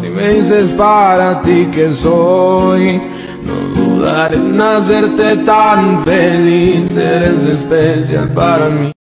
Si me dices para ti que soy, no dudaré en hacerte tan feliz, eres especial para mí.